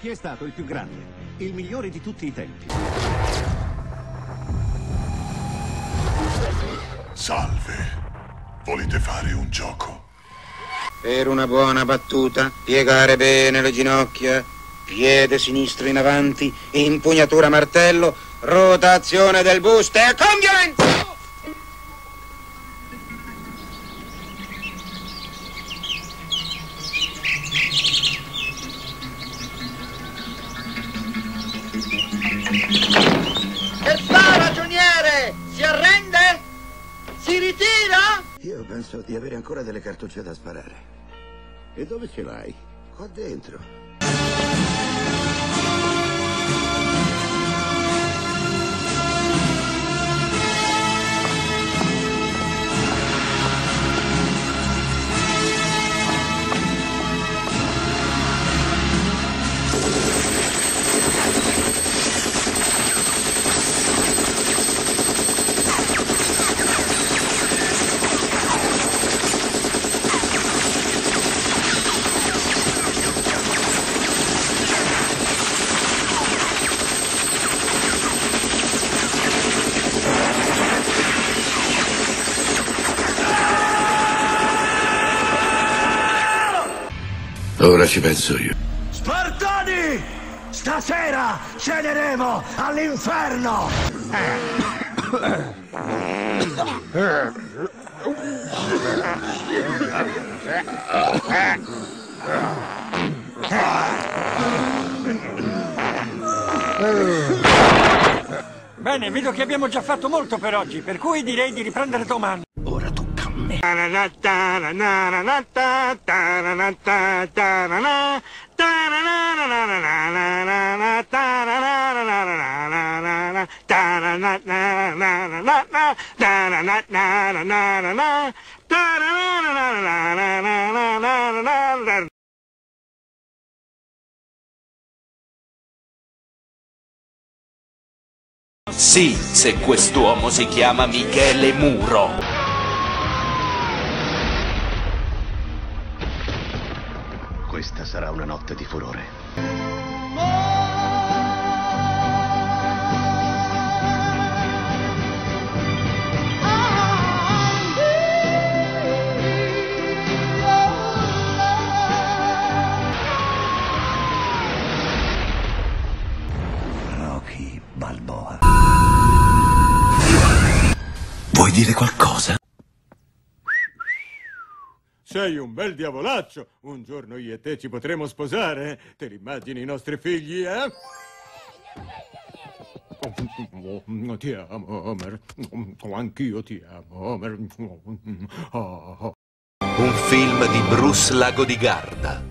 Chi è stato il più grande? Il migliore di tutti i tempi? Salve. Volete fare un gioco? Per una buona battuta, piegare bene le ginocchia, piede sinistro in avanti, impugnatura martello, rotazione del busto e con Che fa, ragioniere? Si arrende? Si ritira? Io penso di avere ancora delle cartucce da sparare. E dove ce l'hai? Qua dentro. Ora ci penso io. Spartani! Stasera ceneremo all'inferno! Bene, vedo che abbiamo già fatto molto per oggi, per cui direi di riprendere domani. Ora tocca a me. Sì, se quest'uomo si chiama Michele Muro. Questa sarà una notte di furore. Balboa. Vuoi dire qualcosa? Sei un bel diavolaccio. Un giorno io e te ci potremo sposare. Te li immagini i nostri figli, eh? Ti amo, Homer. Anch'io ti amo, Homer. Un film di Bruce Lago di Garda.